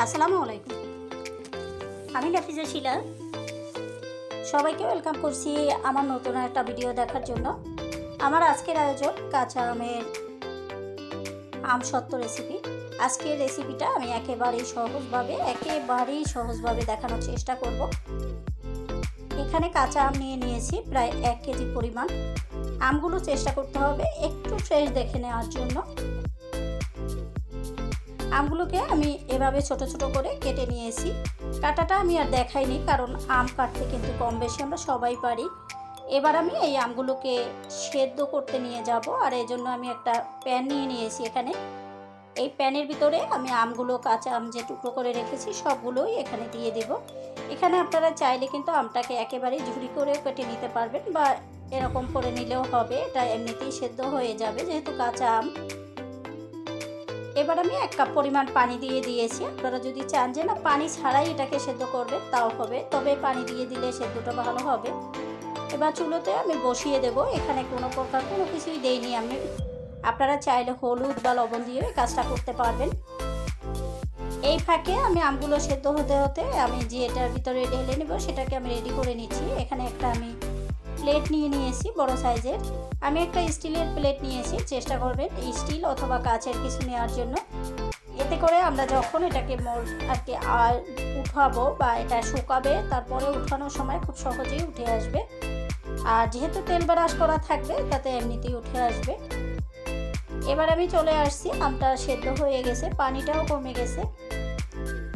আসসালামু আলাইকুম। আমি নাফিজা শিলা সবাইকে ওয়েলকাম করছি আমার নতুন একটা ভিডিও দেখার জন্য। আমার আজকের আয়োজন কাঁচা আমের আম সত্ত্ব রেসিপি আজকের রেসিপিটা আমি একেবারেই সহজভাবে একেবারেই সহজভাবে দেখানোর চেষ্টা করব। এখানে কাঁচা আম নিয়ে নিয়েছি, প্রায় এক কেজি পরিমাণ। আমগুলো চেষ্টা করতে হবে একটু ফ্রেশ দেখে নেওয়ার জন্য। আমগুলোকে আমি এভাবে ছোট ছোট করে কেটে নিয়েছি। কাটাটা আমি আর দেখাইনি কারণ আম কাটতে কিন্তু কম বেশি আমরা সবাই পারি। এবার আমি এই আমগুলোকে সেদ্ধ করতে নিয়ে যাব আর এই জন্য আমি একটা প্যান নিয়ে নিয়েছি এখানে। এই প্যানের ভিতরে আমি আমগুলো, কাঁচা আম যে টুকরো করে রেখেছি, সবগুলোই এখানে দিয়ে দেব। এখানে আপনারা চাইলে কিন্তু আমটাকে একেবারেই ঝুড়ি করেও কেটে নিতে পারবেন বা এরকম করে নিলেও হবে। এটা এমনিতেই সেদ্ধ হয়ে যাবে, যেহেতু কাঁচা আম। এবার আমি এক কাপ পরিমাণ পানি দিয়ে দিয়েছি। আপনারা যদি চান যে না, পানি ছাড়াই এটাকে সেদ্ধ করবে তাও হবে। তবে পানি দিয়ে দিলে সেদ্ধটা ভালো হবে। এবার চুলোতে আমি বসিয়ে দেব। এখানে কোনো প্রকার কোনো কিছুই দেইনি আমি। আপনারা চাইলে হলুদ বা লবণ দিয়ে কাজটা করতে পারবেন। এই ফাঁকে আমি আমগুলো সেদ্ধ হতে হতে আমি যে এটার ভিতরে ঢেলে নেব, সেটাকে আমি রেডি করে নিচ্ছি। এখানে একটা আমি প্লেট নিয়ে নিয়েছি, বড় সাইজের আমি একটা স্টিলের প্লেট নিয়েছি, চেষ্টা করবেন স্টিল অথবা কাচের কিছু নেওয়ার জন্য। এতে করে আমরা যখন এটাকে মোল আর কি, আর উঠাবো বা এটা শুকাবে, তারপরে উঠানোর সময় খুব সহজেই উঠে আসবে। আর যেহেতু তেল ব্রাশ করা থাকবে, তাতে এমনিতেই উঠে আসবে। এবার আমি চলে আসছি, আমটা সেদ্ধ হয়ে গেছে, পানিটাও কমে গেছে।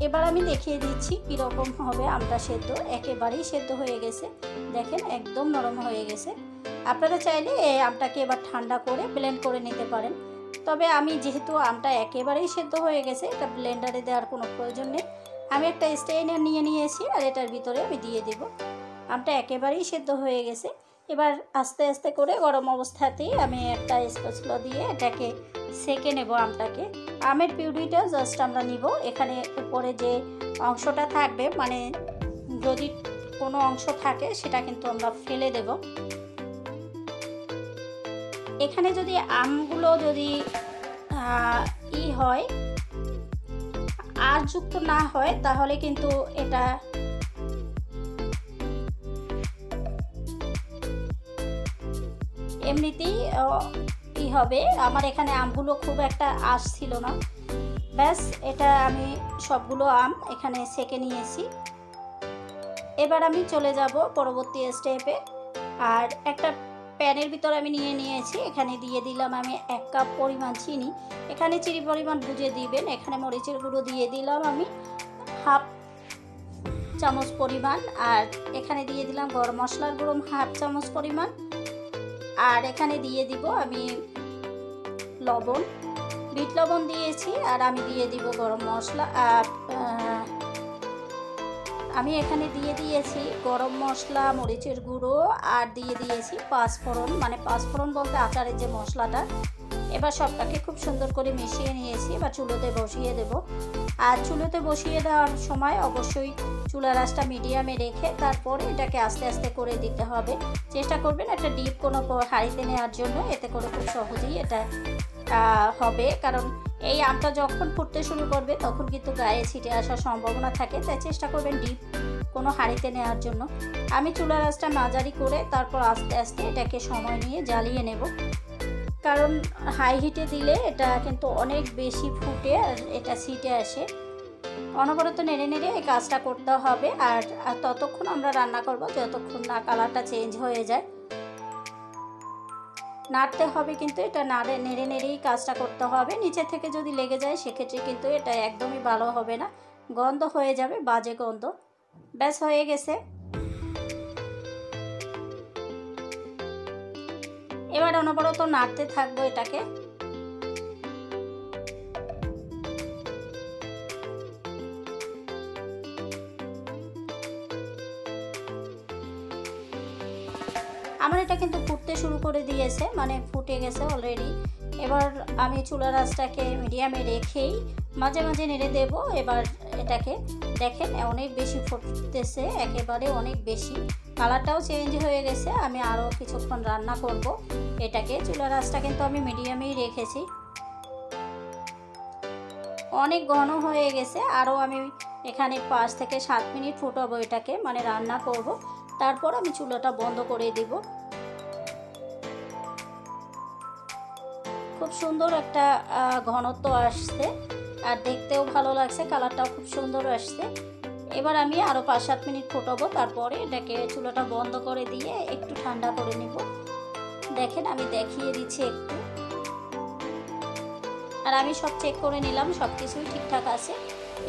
এবার আমি দেখিয়ে দিচ্ছি কীরকম হবে আমটা সেদ্ধ। একেবারেই সেদ্ধ হয়ে গেছে। দেখেন, একদম নরম হয়ে গেছে। আপনারা চাইলে এই আমটাকে এবার ঠান্ডা করে ব্লেন্ড করে নিতে পারেন। তবে আমি যেহেতু আমটা একেবারেই সেদ্ধ হয়ে গেছে, এটা ব্লেন্ডারে দেওয়ার কোনো প্রয়োজন নেই। আমি একটা স্টেইনার নিয়ে নিয়েছি আর এটার ভিতরে আমি দিয়ে দেব। আমটা একেবারেই সেদ্ধ হয়ে গেছে। এবার আস্তে আস্তে করে গরম অবস্থাতেই আমি একটা স্পেসলো দিয়ে এটাকে সেকে নেব আমটাকে। আমের পিউরিটা জাস্ট আমরা নিব। এখানে উপরে যে অংশটা থাকবে মানে যদি কোনো অংশ থাকে, সেটা কিন্তু আমরা ফেলে দেব। এখানে যদি আমগুলো যদি ই হয় আর যুক্ত না হয়, তাহলে কিন্তু এটা এমনিতেই ই হবে। আমার এখানে আমগুলো খুব একটা আশ ছিল না। ব্যাস, এটা আমি সবগুলো আম এখানে সেকে নিয়েছি। এবার আমি চলে যাব পরবর্তী স্টেপে আর একটা প্যানের ভিতর আমি নিয়ে নিয়েছি। এখানে দিয়ে দিলাম আমি এক কাপ পরিমাণ চিনি। এখানে চিনি পরিমাণ বুঝে দিবেন। এখানে মরিচের গুঁড়ো দিয়ে দিলাম আমি হাফ চামচ পরিমাণ। আর এখানে দিয়ে দিলাম গরম মশলার গুঁড়ো হাফ চামচ পরিমাণ। আর এখানে দিয়ে দিব আমি লবণ। বিট লবণ দিয়েছি আর আমি দিয়ে দিব গরম মশলা আমি এখানে দিয়ে দিয়েছি গরম মশলা, মরিচের গুঁড়ো আর দিয়ে দিয়েছি পাঁচফোড়ন। মানে পাঁচফোড়ন বলতে আচারের যে মশলাটা। এবার সবটাকে খুব সুন্দর করে মিশিয়ে নিয়েছি। এবার চুলোতে বসিয়ে দেব। আর চুলোতে বসিয়ে দেওয়ার সময় অবশ্যই চুলা রাসটা মিডিয়ামে রেখে তারপরে এটাকে আস্তে আস্তে করে দিতে হবে। চেষ্টা করবেন একটা ডিপ কোনো হাঁড়িতে নেওয়ার জন্য। এতে করে খুব সহজেই এটা হবে। কারণ এই আমটা যখন ফুটতে শুরু করবে, তখন কিন্তু গায়ে ছিটে আসার সম্ভাবনা থাকে। তাই চেষ্টা করবেন ডিপ কোনো হাঁড়িতে নেওয়ার জন্য। আমি চুলা রাসটা মাঝারি করে তারপর আস্তে আস্তে এটাকে সময় নিয়ে জ্বালিয়ে নেব। কারণ হাই হিটে দিলে এটা কিন্তু অনেক বেশি ফুটে আর এটা ছিটে আসে। অনবরত নেড়ে নেড়ে এই কাজটা করতে হবে। আর ততক্ষণ আমরা রান্না করব, যতক্ষণ না কালারটা চেঞ্জ হয়ে যায়। নাড়তে হবে কিন্তু এটা নাড়ে, নেড়ে নেড়েই কাজটা করতে হবে। নিচে থেকে যদি লেগে যায়, সেক্ষেত্রে কিন্তু এটা একদমই ভালো হবে না। গন্ধ হয়ে যাবে, বাজে গন্ধ। ব্যাস, হয়ে গেছে। এবার অনবরত নাড়তে থাকব এটাকে। আমার এটা কিন্তু ফুটতে শুরু করে দিয়েছে মানে ফুটে গেছে অলরেডি এবার আমি চুলা রাসটাকে মিডিয়ামে রেখেই মাঝে মাঝে নেড়ে দেব। এবার এটাকে দেখেন, অনেক বেশি ফুটতেছে, একেবারে অনেক বেশি। কালারটাও চেঞ্জ হয়ে গেছে, আমি আরও কিছুক্ষণ রান্না করব। এটাকে চুলা রাসটা কিন্তু আমি মিডিয়ামেই রেখেছি। অনেক ঘন হয়ে গেছে আরও আমি এখানে পাঁচ থেকে সাত মিনিট ফুটাবো এটাকে মানে রান্না করব। তারপর আমি চুলাটা বন্ধ করে দিব। খুব সুন্দর একটা ঘনত্ব আসছে আর দেখতেও ভালো লাগছে, কালারটাও খুব সুন্দর আসছে। এবার আমি আরও পাঁচ সাত মিনিট ফুটাবো, তারপরে এটাকে চুলাটা বন্ধ করে দিয়ে একটু ঠান্ডা করে নিব। দেখেন আমি দেখিয়ে দিচ্ছি একটু। আর আমি সব চেক করে নিলাম সব কিছুই ঠিকঠাক আছে।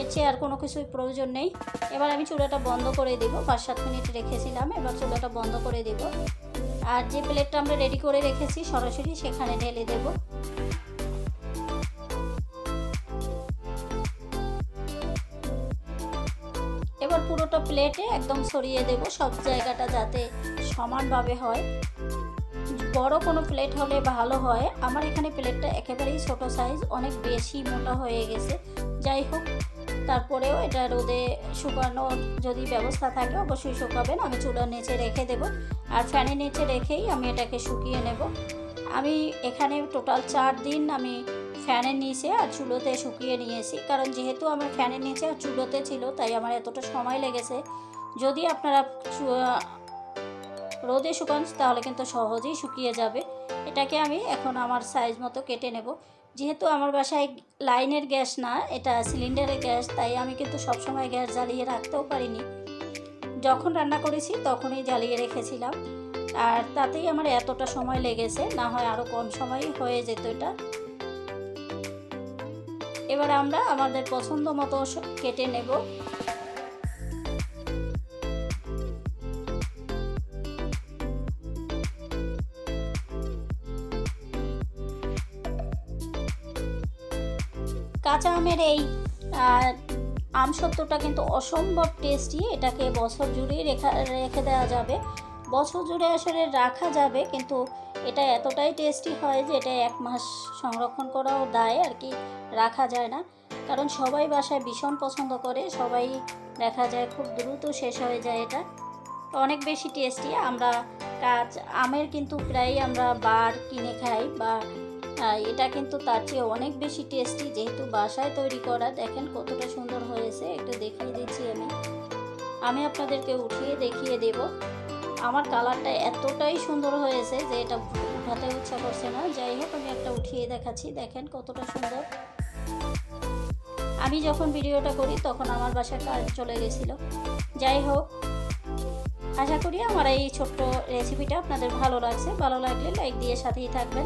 এর চেয়ে আর কোনো কিছুই প্রয়োজন নেই। এবার আমি চুলাটা বন্ধ করে দিব, পাঁচ সাত মিনিট রেখেছিলাম, এবার চুলাটা বন্ধ করে দিব। আর যে প্লেটটা আমরা রেডি করে রেখেছি, সরাসরি সেখানে ঢেলে দেব। এবার পুরোটা প্লেটে একদম সরিয়ে দেব, সব জায়গাটা যাতে সমানভাবে হয়। বড় কোনো প্লেট হলে ভালো হয়। আমার এখানে প্লেটটা একেবারেই ছোট সাইজ, অনেক বেশি মোটা হয়ে গেছে। যাই হোক তারপরেও এটা রোদে শুকানোর যদি ব্যবস্থা থাকে, অবশ্যই শুকাবেন। আমি চুলার নিচে রেখে দেব। আর ফ্যানের নিচে রেখেই আমি এটাকে শুকিয়ে নেব। আমি এখানে টোটাল চার দিন আমি ফ্যানের নিচে আর চুলোতে শুকিয়ে নিয়েছি। কারণ যেহেতু আমার ফ্যানের নিচে আর চুলোতে ছিল, তাই আমার এতটা সময় লেগেছে। যদি আপনারা রোদে শুকান, তাহলে কিন্তু সহজেই শুকিয়ে যাবে। এটাকে আমি এখন আমার সাইজ মতো কেটে নেব। যেহেতু আমার বাসায় লাইনের গ্যাস না, এটা সিলিন্ডারের গ্যাস, তাই আমি কিন্তু সবসময় গ্যাস জ্বালিয়ে রাখতেও পারিনি। যখন রান্না করেছি তখনই জ্বালিয়ে রেখেছিলাম। আর তাতেই আমার এতটা সময় লেগেছে, না হয় আরও কম সময়ই হয়ে যেত এটা। এবার আমরা আমাদের পছন্দ মতো কেটে নেব। কাঁচা আমের এই আমসত্ত্বটা কিন্তু অসম্ভব টেস্টি এটাকে বছর জুড়েই রেখা, রেখে দেওয়া যাবে। বছর জুড়ে আসলে রাখা যাবে, কিন্তু এটা এতটাই টেস্টি হয় যে এটা এক মাস সংরক্ষণ করাও দায়, আর কি রাখা যায় না। কারণ সবাই বাসায় ভীষণ পছন্দ করে, সবাই দেখা যায় খুব দ্রুত শেষ হয়ে যায় এটা। অনেক বেশি টেস্টি আমরা কাজ আমের কিন্তু প্রায় আমরা বার কিনে খাই বা এটা কিন্তু তার চেয়ে অনেক বেশি টেস্টি যেহেতু বাসায় তৈরি করা, দেখেন কতটা সুন্দর হয়েছে। একটু দেখিয়ে দিচ্ছি আমি। আমি আপনাদেরকে উঠিয়ে দেখিয়ে দেব। আমার কালারটা এতটাই সুন্দর হয়েছে যে এটা উঠাতে ইচ্ছা করছে না। যাই হোক, আমি একটা উঠিয়ে দেখাচ্ছি। দেখেন কতটা সুন্দর। আমি যখন ভিডিওটা করি, তখন আমার বাসায় কারেন্ট চলে গেছিল। যাই হোক, আশা করি আমার এই ছোট্ট রেসিপিটা আপনাদের ভালো লাগছে। ভালো লাগলে লাইক দিয়ে সাথেই থাকবেন।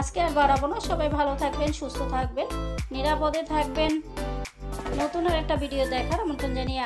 আজকে আর বাড়াবো না। সবাই ভালো থাকবেন, সুস্থ থাকবেন, নিরাপদে থাকবেন। নতুন আর একটা ভিডিও দেখার আমন্ত্রণ জানিয়ে